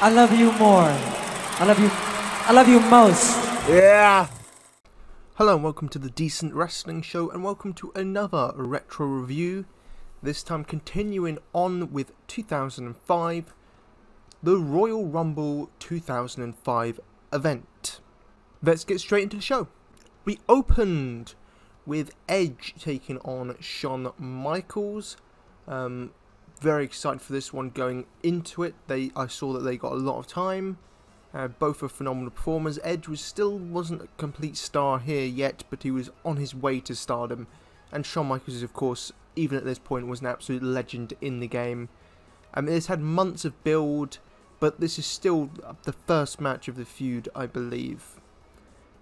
I love you more. I love you. I love you most. Yeah. Hello and welcome to the Decent Wrestling Show and welcome to another retro review. This time continuing on with 2005, the Royal Rumble 2005 event. Let's get straight into the show. We opened with Edge taking on Shawn Michaels. Um, very excited for this one going into it. They I saw that they got a lot of time. Uh, both are phenomenal performers. Edge was still wasn't a complete star here yet, but he was on his way to stardom. And Shawn Michaels, of course, even at this point, was an absolute legend in the game. I mean, it's had months of build, but this is still the first match of the feud, I believe.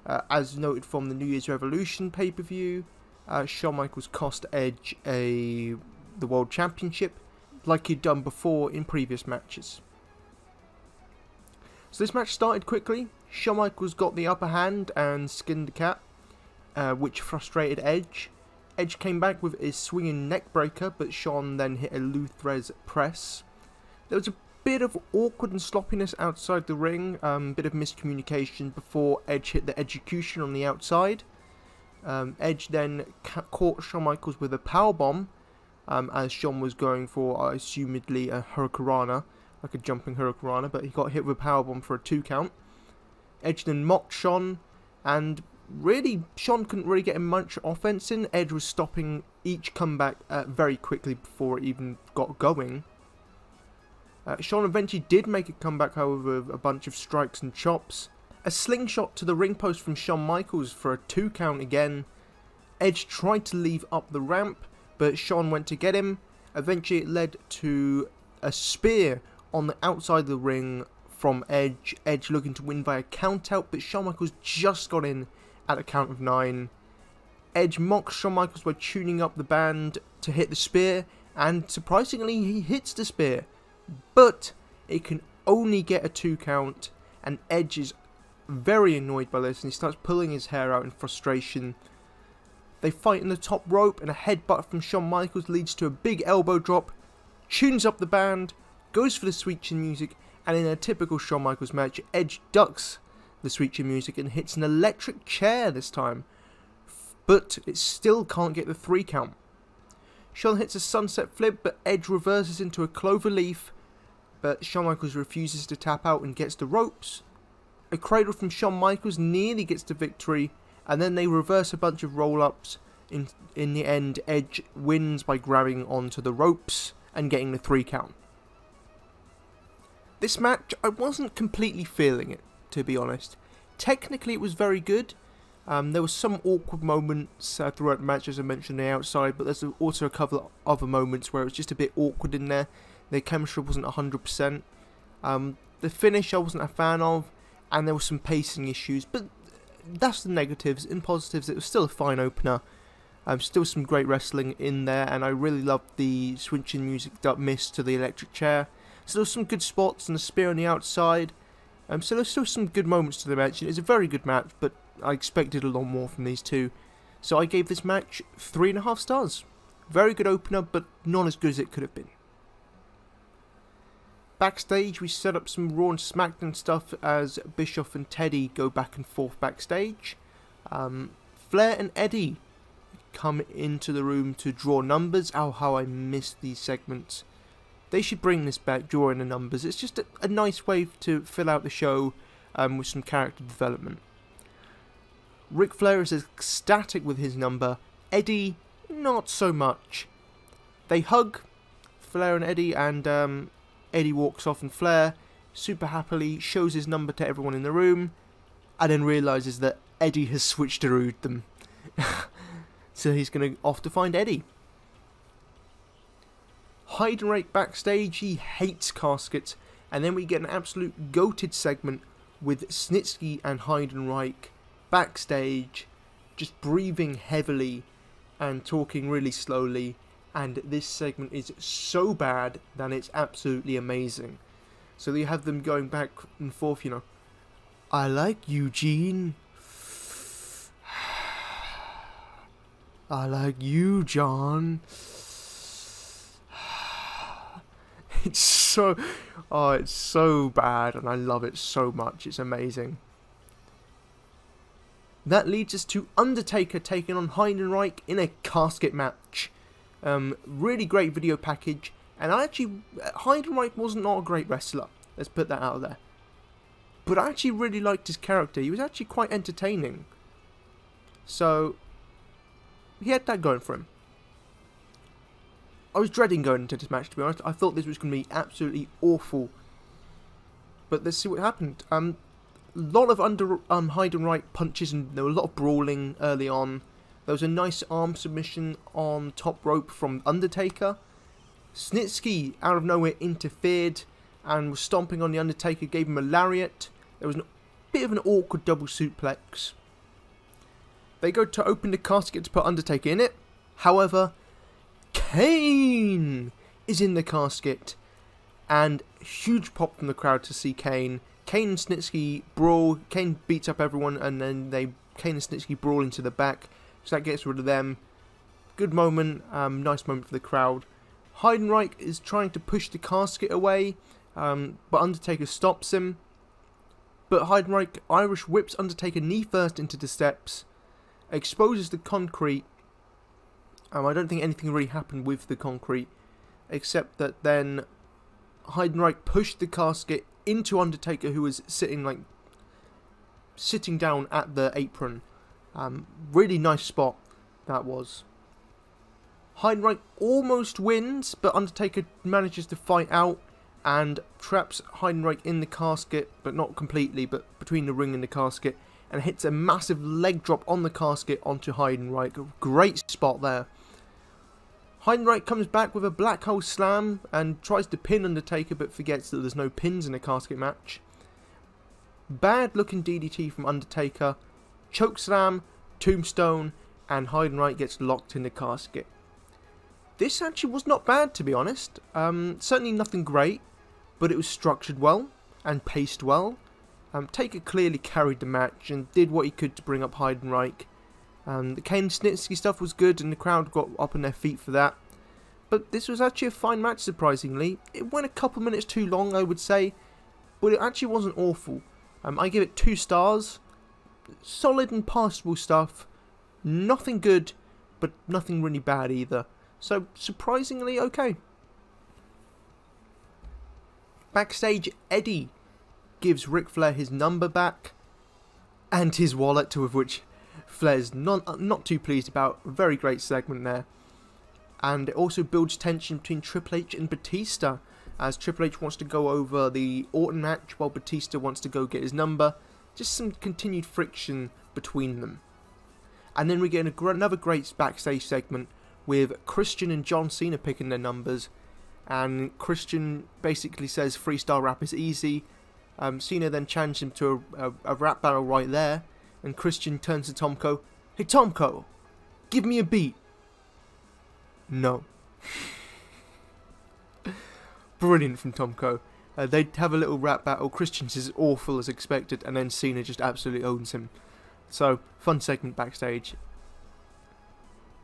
Uh, as noted from the New Year's Revolution pay-per-view, uh, Shawn Michaels cost Edge a the World Championship, like he'd done before in previous matches. So this match started quickly. Shawn Michaels got the upper hand and skinned the cat, uh, which frustrated Edge. Edge came back with his swinging neckbreaker, but Shawn then hit a Lou press. There was a bit of awkward and sloppiness outside the ring, um, bit of miscommunication before Edge hit the Edgecution on the outside. Um, Edge then caught Shawn Michaels with a power bomb, um, as Shawn was going for, uh, assumedly, a Hurricanrana, like a jumping Hurricanrana, but he got hit with a powerbomb for a two count. Edge then mocked Shawn, and really, Shawn couldn't really get much offense in. Edge was stopping each comeback uh, very quickly before it even got going. Uh, Shawn eventually did make a comeback, however, with a bunch of strikes and chops. A slingshot to the ring post from Shawn Michaels for a two count again. Edge tried to leave up the ramp, but Shawn went to get him. Eventually, it led to a spear on the outside of the ring from Edge. Edge looking to win via countout, but Shawn Michaels just got in at a count of nine. Edge mocks Shawn Michaels by tuning up the band to hit the spear, and surprisingly, he hits the spear. But it can only get a two count, and Edge is very annoyed by this, and he starts pulling his hair out in frustration. They fight in the top rope and a headbutt from Shawn Michaels leads to a big elbow drop, tunes up the band, goes for the sweet chin music, and in a typical Shawn Michaels match, Edge ducks the sweet chin music and hits an electric chair this time, but it still can't get the three count. Shawn hits a sunset flip, but Edge reverses into a clover leaf, but Shawn Michaels refuses to tap out and gets the ropes. A cradle from Shawn Michaels nearly gets the victory, and then they reverse a bunch of roll-ups. In, in the end, Edge wins by grabbing onto the ropes and getting the three count. This match, I wasn't completely feeling it, to be honest. Technically, it was very good. Um, there were some awkward moments uh, throughout the match, as I mentioned on the outside, but there's also a couple of other moments where it was just a bit awkward in there. The chemistry wasn't 100%. Um, the finish I wasn't a fan of, and there were some pacing issues, but that's the negatives. In positives, it was still a fine opener. Um, still some great wrestling in there, and I really loved the sweet chin music that missed to the electric chair. Still some good spots and the spear on the outside. Um, so there's still some good moments to the match. It's a very good match, but I expected a lot more from these two. So I gave this match three and a half stars. Very good opener, but not as good as it could have been. Backstage, we set up some Raw and SmackDown stuff as Bischoff and Teddy go back and forth backstage. Um, Flair and Eddie come into the room to draw numbers. Oh, how I miss these segments. They should bring this back, drawing the numbers. It's just a, a nice way to fill out the show um, with some character development. Ric Flair is ecstatic with his number. Eddie, not so much. They hug, Flair and Eddie, and um, Eddie walks off and Flair, super happily, shows his number to everyone in the room, and then realises that Eddie has switched to them. so he's going to off to find Eddie. Heidenreich backstage, he hates caskets, and then we get an absolute goated segment with Snitsky and Heidenreich backstage, just breathing heavily and talking really slowly and this segment is so bad that it's absolutely amazing. So you have them going back and forth, you know. I like Eugene. I like you, John. It's so, oh, it's so bad, and I love it so much. It's amazing. That leads us to Undertaker taking on Heidenreich in a casket match. Um, really great video package, and I actually, Heidenreich wasn't not a great wrestler. Let's put that out there. But I actually really liked his character. He was actually quite entertaining. So, he had that going for him. I was dreading going into this match, to be honest. I thought this was going to be absolutely awful. But let's see what happened. Um, a lot of under um, Heidenreich punches and there were a lot of brawling early on. There was a nice arm submission on top rope from Undertaker. Snitsky out of nowhere interfered and was stomping on the Undertaker, gave him a lariat. There was a bit of an awkward double suplex. They go to open the casket to put Undertaker in it. However, Kane is in the casket. And huge pop from the crowd to see Kane. Kane and Snitsky brawl. Kane beats up everyone, and then they Kane and Snitsky brawl into the back. So that gets rid of them. Good moment, um, nice moment for the crowd. Heidenreich is trying to push the casket away, um, but Undertaker stops him. But Heidenreich Irish whips Undertaker knee first into the steps, exposes the concrete. Um, I don't think anything really happened with the concrete, except that then Heidenreich pushed the casket into Undertaker, who was sitting like sitting down at the apron. Um, really nice spot that was. Heidenreich almost wins, but Undertaker manages to fight out and traps Heidenreich in the casket, but not completely, but between the ring and the casket, and hits a massive leg drop on the casket onto Heidenreich. Great spot there. Heidenreich comes back with a black hole slam and tries to pin Undertaker but forgets that there's no pins in a casket match. Bad looking DDT from Undertaker, choke slam, tombstone, and Heidenreich gets locked in the casket. This actually was not bad to be honest. Um, certainly nothing great, but it was structured well and paced well. Um, Taker clearly carried the match and did what he could to bring up Heidenreich. Um, the Kane Snitsky stuff was good and the crowd got up on their feet for that. But this was actually a fine match, surprisingly. It went a couple minutes too long, I would say, but it actually wasn't awful. Um, I give it two stars. Solid and passable stuff. Nothing good, but nothing really bad either. So, surprisingly okay. Backstage, Eddie gives Ric Flair his number back and his wallet, to which Flair's not, not too pleased about. Very great segment there. And it also builds tension between Triple H and Batista, as Triple H wants to go over the Orton match while Batista wants to go get his number. Just some continued friction between them. And then we get another great backstage segment with Christian and John Cena picking their numbers. And Christian basically says freestyle rap is easy. Um, Cena then challenges him to a, a, a rap battle right there and Christian turns to Tomko. Hey Tomko, give me a beat. No. Brilliant from Tomko. Uh, they have a little rap battle. Christian's is awful as expected, and then Cena just absolutely owns him. So, fun segment backstage.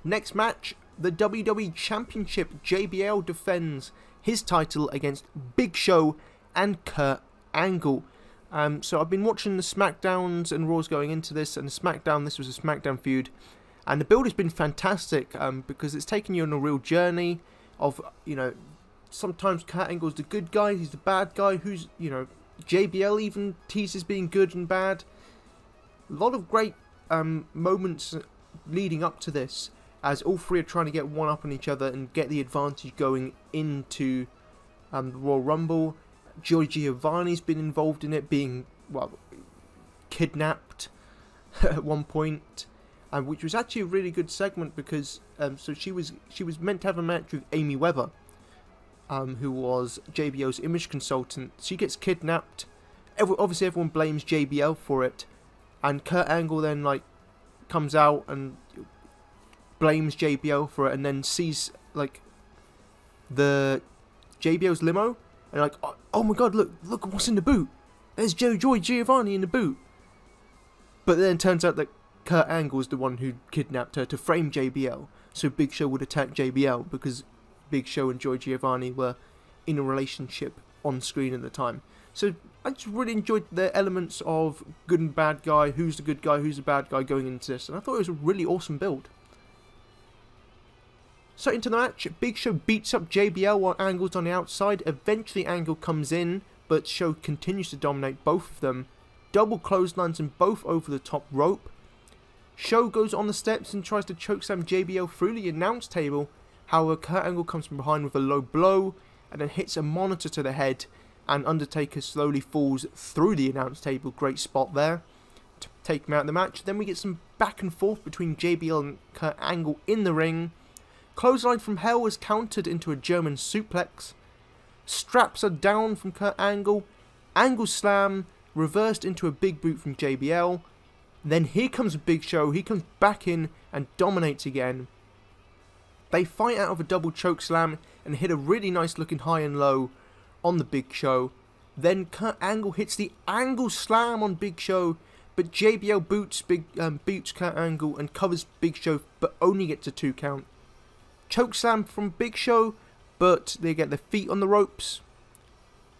Next match, the WWE Championship. JBL defends his title against Big Show and Kurt Angle. Um, so I've been watching the SmackDowns and Raws going into this, and SmackDown, this was a SmackDown feud, and the build has been fantastic um, because it's taken you on a real journey of, you know, sometimes Kurt Angle's the good guy, he's the bad guy, who's, you know, JBL even teases being good and bad. A lot of great um, moments leading up to this as all three are trying to get one up on each other and get the advantage going into um, the Royal Rumble Joy Giovanni's been involved in it, being well kidnapped at one point, um, which was actually a really good segment because um, so she was she was meant to have a match with Amy Weber, um, who was JBL's image consultant. She gets kidnapped. Every, obviously, everyone blames JBL for it, and Kurt Angle then like comes out and blames JBL for it, and then sees like the JBL's limo and like, oh, oh, my god, look, look what's in the boot. There's Joe Joy Giovanni in the boot. But then it turns out that Kurt Angle is the one who kidnapped her to frame JBL, so Big Show would attack JBL because Big Show and Joy Giovanni were in a relationship on screen at the time. So I just really enjoyed the elements of good and bad guy, who's the good guy, who's the bad guy going into this, and I thought it was a really awesome build. So into the match, Big Show beats up JBL while Angle's on the outside. Eventually Angle comes in, but Show continues to dominate both of them. Double clotheslines and both over the top rope. Show goes on the steps and tries to chokeslam JBL through the announce table. However, Kurt Angle comes from behind with a low blow and then hits a monitor to the head and Undertaker slowly falls through the announce table. Great spot there to take him out of the match. Then we get some back and forth between JBL and Kurt Angle in the ring. Clothesline from Hell is countered into a German suplex. Straps are down from Kurt Angle. Angle slam reversed into a big boot from JBL. Then here comes Big Show. He comes back in and dominates again. They fight out of a double choke slam and hit a really nice looking high and low on the Big Show. Then Kurt Angle hits the Angle Slam on Big Show, but JBL boots Big um, boots Kurt Angle and covers Big Show, but only gets a two count. Choke Slam from Big Show, but they get their feet on the ropes.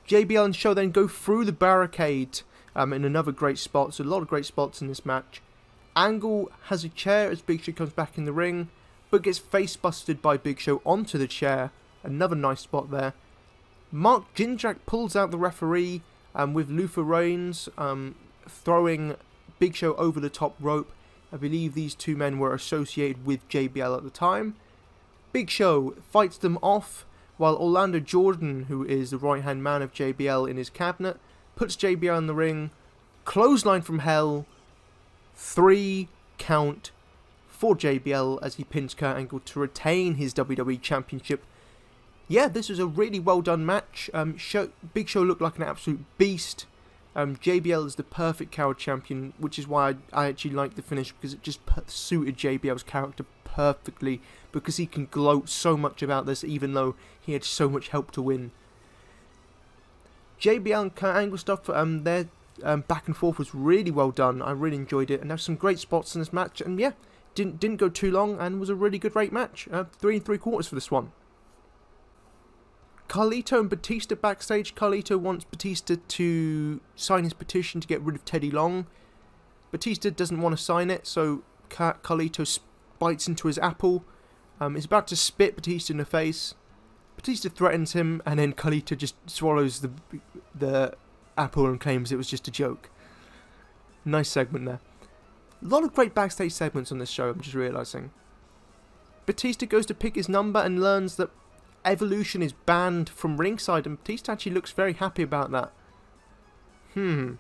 JBL and Show then go through the barricade um, in another great spot. So a lot of great spots in this match. Angle has a chair as Big Show comes back in the ring, but gets face busted by Big Show onto the chair. Another nice spot there. Mark Jindrak pulls out the referee um, with Luther Reigns um, throwing Big Show over the top rope. I believe these two men were associated with JBL at the time. Big Show fights them off while Orlando Jordan, who is the right hand man of JBL in his cabinet, puts JBL in the ring. Clothesline from hell. Three count for JBL as he pins Kurt Angle to retain his WWE Championship yeah, this was a really well done match. Um, show, Big Show looked like an absolute beast. Um, JBL is the perfect coward champion, which is why I, I actually like the finish because it just suited JBL's character perfectly because he can gloat so much about this even though he had so much help to win. JBL and Kurt Angle stuff, um, their um, back and forth was really well done. I really enjoyed it, and there's some great spots in this match. And yeah, didn't didn't go too long, and was a really good rate match. Uh, three and three quarters for this one. Carlito and Batista backstage. Carlito wants Batista to sign his petition to get rid of Teddy Long. Batista doesn't want to sign it, so Carlito bites into his apple. Um, he's about to spit Batista in the face. Batista threatens him, and then Carlito just swallows the the apple and claims it was just a joke. Nice segment there. A lot of great backstage segments on this show, I'm just realising. Batista goes to pick his number and learns that Evolution is banned from ringside, and Batista actually looks very happy about that. Hmm.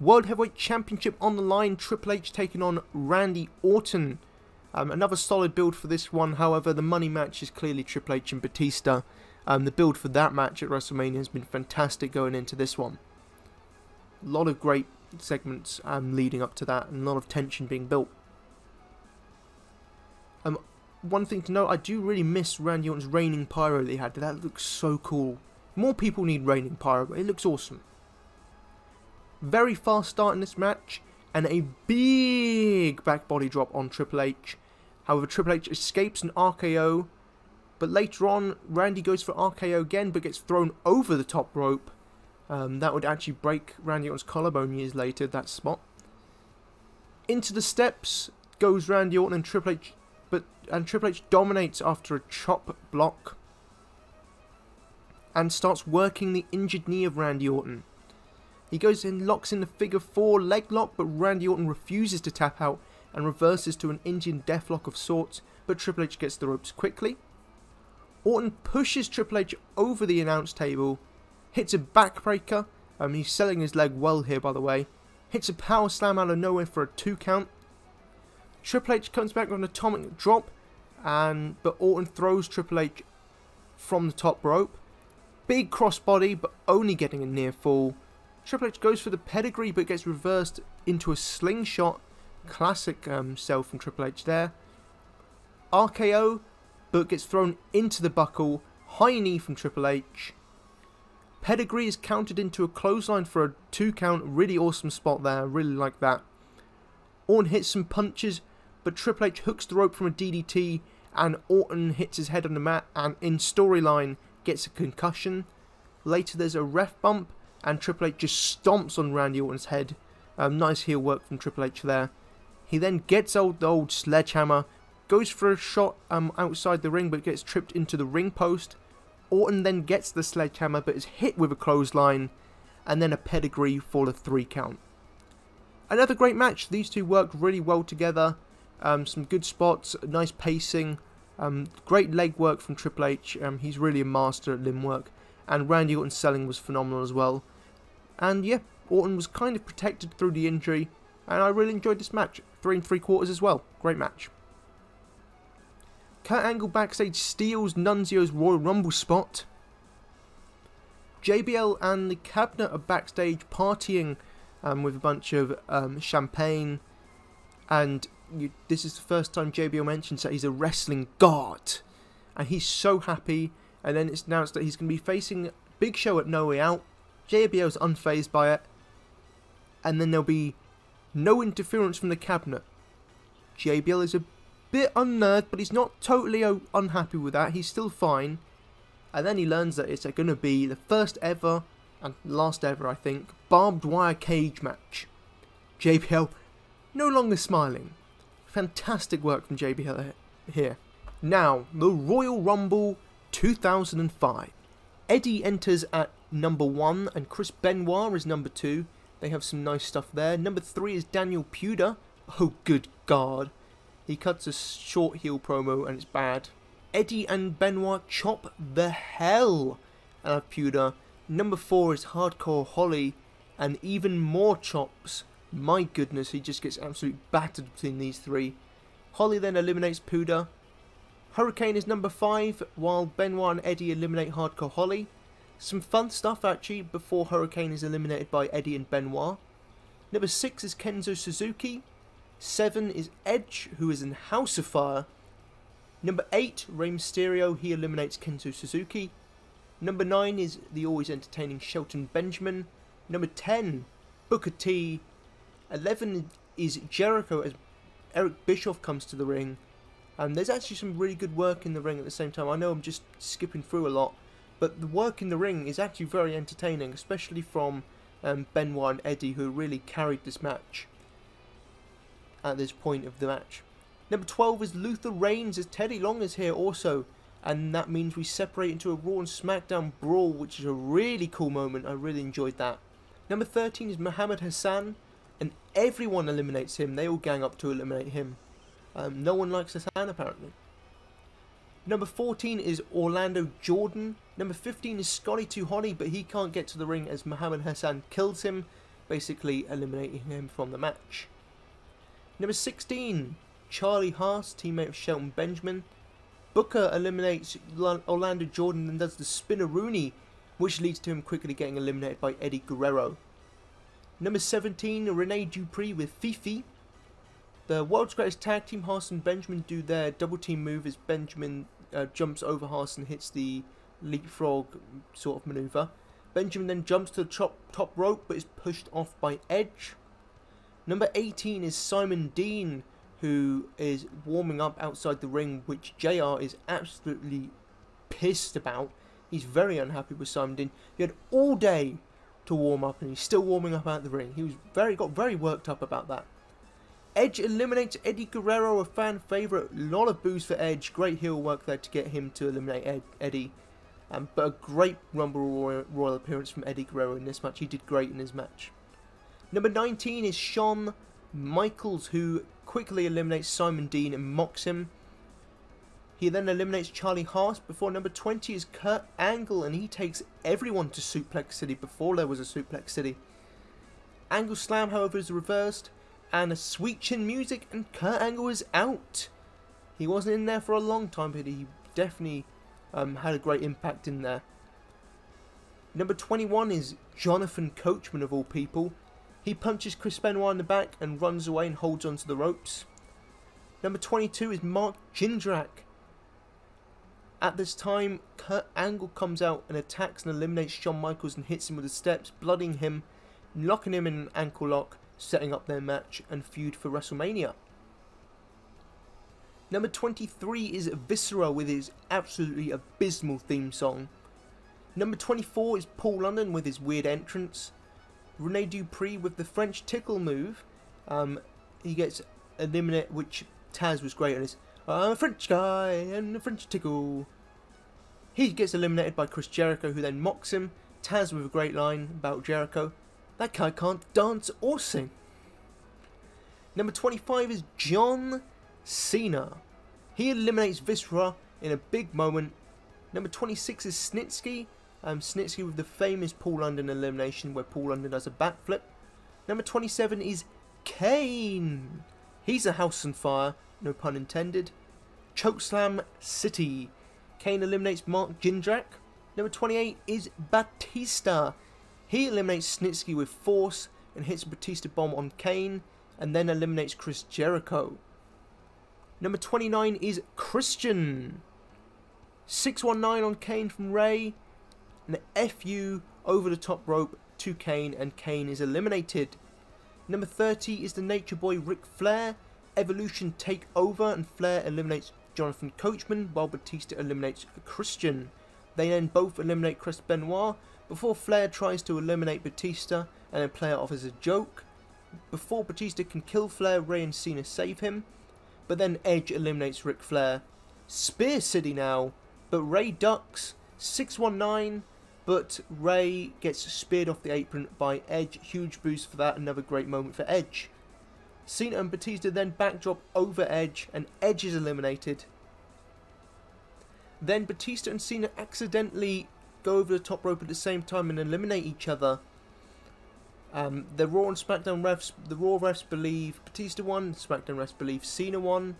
World Heavyweight Championship on the line. Triple H taking on Randy Orton. Um, another solid build for this one. However, the money match is clearly Triple H and Batista. Um, the build for that match at WrestleMania has been fantastic going into this one. A lot of great segments um, leading up to that, and a lot of tension being built. Um, one thing to note, I do really miss Randy Orton's Raining Pyro that he had. That looks so cool. More people need Raining Pyro, but it looks awesome. Very fast start in this match, and a big back body drop on Triple H. However, Triple H escapes an RKO, but later on, Randy goes for RKO again, but gets thrown over the top rope. Um, that would actually break Randy Orton's collarbone years later, that spot. Into the steps goes Randy Orton and Triple H but and Triple H dominates after a chop block and starts working the injured knee of Randy Orton. He goes in, locks in the figure four leg lock, but Randy Orton refuses to tap out and reverses to an Indian deathlock of sorts, but Triple H gets the ropes quickly. Orton pushes Triple H over the announce table, hits a backbreaker, um, he's selling his leg well here by the way, hits a power slam out of nowhere for a two count, Triple H comes back with an atomic drop, and but Orton throws Triple H from the top rope. Big crossbody, but only getting a near fall. Triple H goes for the pedigree, but gets reversed into a slingshot. Classic um, sell from Triple H there. RKO, but gets thrown into the buckle. High knee from Triple H. Pedigree is counted into a clothesline for a two count. Really awesome spot there. Really like that. Orton hits some punches, but Triple H hooks the rope from a DDT and Orton hits his head on the mat and in storyline gets a concussion. Later, there's a ref bump, and Triple H just stomps on Randy Orton's head. Um, nice heel work from Triple H there. He then gets old the old sledgehammer, goes for a shot um, outside the ring, but gets tripped into the ring post. Orton then gets the sledgehammer, but is hit with a clothesline, and then a pedigree for the three count. Another great match. These two worked really well together. Um, some good spots, nice pacing, um, great leg work from Triple H. Um, he's really a master at limb work. And Randy Orton's selling was phenomenal as well. And yeah, Orton was kind of protected through the injury. And I really enjoyed this match. Three and three quarters as well. Great match. Kurt Angle backstage steals Nunzio's Royal Rumble spot. JBL and the cabinet are backstage partying um, with a bunch of um, champagne. And you, this is the first time JBL mentions that he's a wrestling god. And he's so happy. And then it's announced that he's going to be facing Big Show at No Way Out. JBL's unfazed by it. And then there'll be no interference from the cabinet. JBL is a bit unnerved, but he's not totally unhappy with that. He's still fine. And then he learns that it's going to be the first ever, and last ever, I think, barbed wire cage match. JBL no longer smiling. Fantastic work from JBL here. Now, the Royal Rumble 2005. Eddie enters at number one, and Chris Benoit is number two. They have some nice stuff there. Number three is Daniel Puder. Oh, good God. He cuts a short heel promo and it's bad. Eddie and Benoit chop the hell out of Puder. Number four is Hardcore Holly, and even more chops. My goodness, he just gets absolutely battered between these three. Holly then eliminates Puder. Hurricane is number five, while Benoit and Eddie eliminate Hardcore Holly. Some fun stuff actually before Hurricane is eliminated by Eddie and Benoit. Number six is Kenzo Suzuki. Seven is Edge, who is in House of Fire. Number eight, Rey Mysterio. He eliminates Kenzo Suzuki. Number nine is the always entertaining Shelton Benjamin. Number ten, Booker T. Eleven is Jericho as Eric Bischoff comes to the ring. And there's actually some really good work in the ring at the same time. I know I'm just skipping through a lot, but the work in the ring is actually very entertaining, especially from um, Benoit and Eddie, who really carried this match at this point of the match. Number 12 is Luther Reigns as Teddy Long is here also. And that means we separate into a Raw and SmackDown brawl, which is a really cool moment. I really enjoyed that. Number 13 is Muhammad Hassan, and everyone eliminates him. They all gang up to eliminate him. Um, no one likes Hassan, apparently. Number 14 is Orlando Jordan. Number 15 is Scotty 2 Hotty, but he can't get to the ring as Muhammad Hassan kills him, basically eliminating him from the match. Number 16, Charlie Haas, teammate of Shelton Benjamin. Booker eliminates Orlando Jordan and does the Spinaroonie, which leads to him quickly getting eliminated by Eddie Guerrero. Number 17, Rene Dupree with Fifi. The world's greatest tag team, Haas and Benjamin, do their double team move as Benjamin uh, jumps over Haas and hits the leapfrog sort of maneuver. Benjamin then jumps to the top, top rope but is pushed off by Edge. Number 18 is Simon Dean, who is warming up outside the ring, which JR is absolutely pissed about. He's very unhappy with Simon Dean. He had all day to warm up, and he's still warming up out the ring. He was very got very worked up about that. Edge eliminates Eddie Guerrero, a fan favorite. A lot of boos for Edge. Great heel work there to get him to eliminate Ed, Eddie. Um, but a great Rumble Royal, Royal appearance from Eddie Guerrero in this match. He did great in his match. Number 19 is Shawn Michaels, who quickly eliminates Simon Dean and mocks him. He then eliminates Charlie Haas before number 20 is Kurt Angle, and he takes everyone to Suplex City before there was a Suplex City. Angle Slam, however, is reversed, and a sweet chin music, and Kurt Angle is out. He wasn't in there for a long time, but he definitely um, had a great impact in there. Number 21 is Jonathan Coachman, of all people. He punches Chris Benoit in the back and runs away and holds onto the ropes. Number 22 is Mark Jindrak. At this time, Kurt Angle comes out and attacks and eliminates Shawn Michaels and hits him with the steps, blooding him, locking him in an ankle lock, setting up their match and feud for WrestleMania. Number 23 is Viscera with his absolutely abysmal theme song. Number 24 is Paul London with his weird entrance. Rene Dupree with the French tickle move. Um, he gets eliminated, which Taz was great on his I'm a French guy and a French tickle. He gets eliminated by Chris Jericho, who then mocks him. Taz with a great line about Jericho. That guy can't dance or sing. Number 25 is John Cena. He eliminates Viscera in a big moment. Number 26 is Snitsky. Um, Snitsky with the famous Paul London elimination where Paul London does a backflip. Number 27 is Kane. He's a house on fire, no pun intended. Chokeslam City. Kane eliminates Mark Jindrak. Number 28 is Batista. He eliminates Snitsky with force and hits a Batista bomb on Kane and then eliminates Chris Jericho. Number 29 is Christian. 619 on Kane from Rey. The FU over the top rope to Kane and Kane is eliminated. Number 30 is the Nature Boy Ric Flair. Evolution take over and Flair eliminates Jonathan Coachman while Batista eliminates Christian. They then both eliminate Chris Benoit before Flair tries to eliminate Batista and then play it off as a joke. Before Batista can kill Flair, Rey and Cena save him. But then Edge eliminates Ric Flair. Spear City now, but Rey ducks. 619, but Rey gets speared off the apron by Edge. Huge boost for that, another great moment for Edge. Cena and Batista then backdrop over Edge, and Edge is eliminated. Then Batista and Cena accidentally go over the top rope at the same time and eliminate each other. Um, the Raw and SmackDown refs, the Raw refs believe Batista won, SmackDown refs believe Cena won.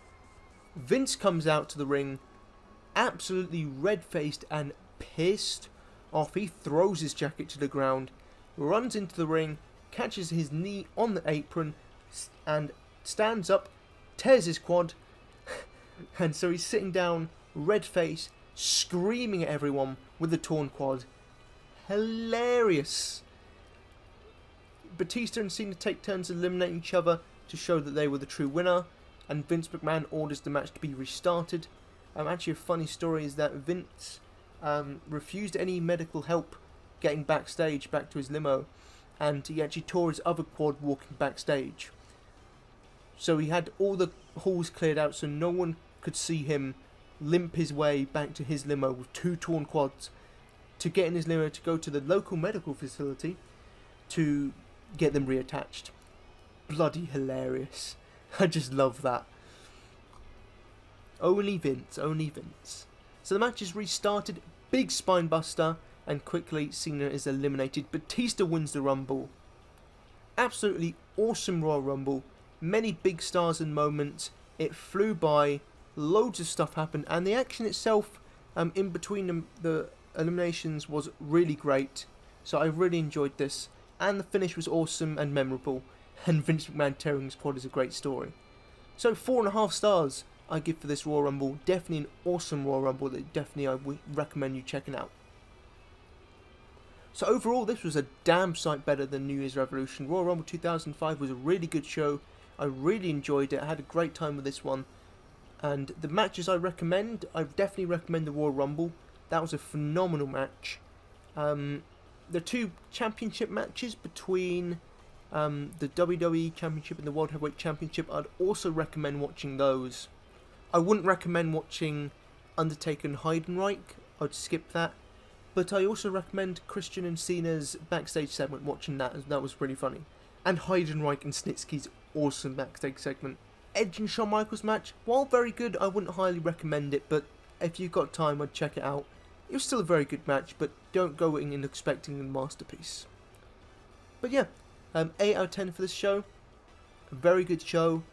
Vince comes out to the ring, absolutely red-faced and pissed off. He throws his jacket to the ground, runs into the ring, catches his knee on the apron, and stands up, tears his quad, and so he's sitting down, red face, screaming at everyone with the torn quad. Hilarious. Batista and Cena take turns eliminating each other to show that they were the true winner, and Vince McMahon orders the match to be restarted. Um, actually, a funny story is that Vince um, refused any medical help getting backstage back to his limo, and he actually tore his other quad walking backstage. So he had all the halls cleared out so no one could see him limp his way back to his limo with two torn quads to get in his limo to go to the local medical facility to get them reattached. Bloody hilarious. I just love that. Only Vince, only Vince. So the match is restarted, big spine buster, and quickly Cena is eliminated. Batista wins the Rumble. Absolutely awesome Royal Rumble. Many big stars and moments. It flew by. Loads of stuff happened, and the action itself, um, in between the, the eliminations, was really great. So I really enjoyed this, and the finish was awesome and memorable. And Vince McMahon tearing his quad is a great story. So four and a half stars I give for this Royal Rumble. Definitely an awesome Royal Rumble that definitely I would recommend you checking out. So overall, this was a damn sight better than New Year's Revolution. Royal Rumble 2005 was a really good show. I really enjoyed it. I had a great time with this one. And the matches I recommend, I definitely recommend the Royal Rumble. That was a phenomenal match. Um, the two championship matches between um, the WWE Championship and the World Heavyweight Championship, I'd also recommend watching those. I wouldn't recommend watching Undertaker and Heidenreich. I'd skip that. But I also recommend Christian and Cena's backstage segment, watching that, as that was really funny. And Heidenreich and Snitsky's awesome backstage segment. Edge and Shawn Michaels match, while very good, I wouldn't highly recommend it, but if you've got time, I'd check it out. It was still a very good match, but don't go in and expecting a masterpiece. But yeah, um, 8 out of 10 for this show. A very good show,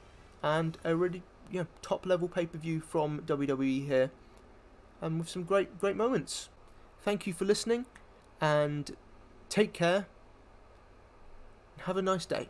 and a really yeah, top level pay per view from WWE here, and with some great great moments. Thank you for listening, and take care. Have a nice day.